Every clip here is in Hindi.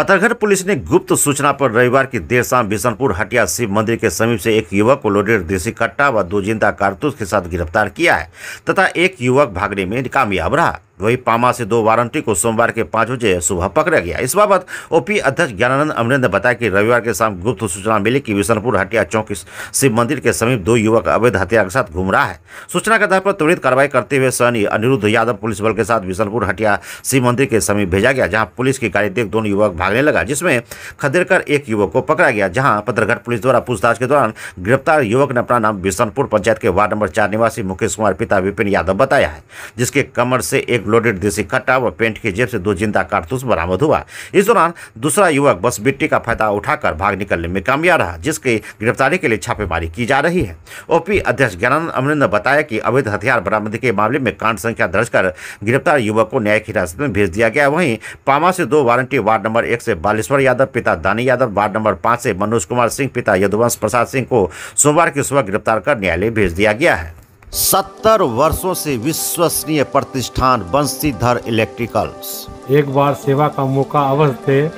पत्थरघट पुलिस ने गुप्त सूचना पर रविवार की देर शाम बिशनपुर हटिया शिव मंदिर के समीप से एक युवक को लोडेड देसी कट्टा व दो ज़िंदा कारतूस के साथ गिरफ़्तार किया है, तथा एक युवक भागने में कामयाब रहा। वही पामा से दो वारंटी को सोमवार के पाँच बजे सुबह पकड़ा गया। इस बाबत ओपी अध्यक्ष ज्ञानानंद अमरेंद्र ने बताया कि रविवार के शाम गुप्त सूचना मिली कि बिशनपुर हटिया चौक शिव मंदिर के समीप दो युवक अवैध हथियार के साथ घूम रहा है। सूचना के आधार पर त्वरित कार्रवाई करते हुए सैनी अनिरुद्ध यादव पुलिस बल के साथ बिशनपुर हटिया शिव मंदिर के समीप भेजा गया, जहाँ पुलिस की गाड़ी देख दोनों युवक भागने लगा, जिसमें खदेड़ कर एक युवक को पकड़ा गया, जहाँ पत्रघट पुलिस द्वारा पूछताछ के दौरान गिरफ़्तार युवक ने अपना नाम बिशनपुर पंचायत के वार्ड नंबर चार निवासी मुकेश कुमार, पिता विपिन यादव बताया है, जिसके कमर से एक लोडेड देसी कट्टा व पेंट की जेब से दो ज़िंदा कारतूस बरामद हुआ। इस दौरान दूसरा युवक बस बिट्टी का फ़ायदा उठाकर भाग निकलने में कामयाब रहा, जिसकी गिरफ्तारी के लिए छापेमारी की जा रही है। ओपी अध्यक्ष ज्ञानंद अमरिंद ने बताया कि अवैध हथियार बरामदी के मामले में कांड संख्या दर्ज कर गिरफ़्तार युवक को न्यायिक हिरासत में भेज दिया गया। वहीं पामा से दो वारंटी वार्ड नंबर एक से बालेश्वर यादव, पिता दानी यादव, वार्ड नंबर पाँच से मनोज कुमार सिंह, पिता यदुवंश प्रसाद सिंह को सोमवार की सुबह गिरफ़्तार कर न्यायालय भेज दिया गया है। सत्तर वर्षों से विश्वसनीय प्रतिष्ठान बंशीधर इलेक्ट्रिकल्स। एक बार सेवा का मौका अवश्य थे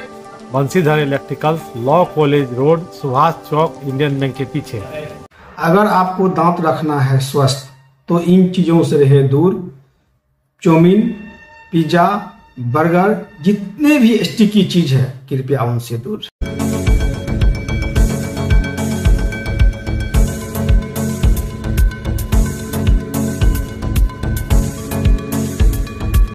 Banshidhar electricals law college road Subhash Chowk Indian bank के पीछे। अगर आपको दांत रखना है स्वस्थ तो इन चीज़ों से रहे दूर। चौमिन पिज़्ज़ा बर्गर जितने भी स्टिकी चीज़ है कृपया उनसे दूर।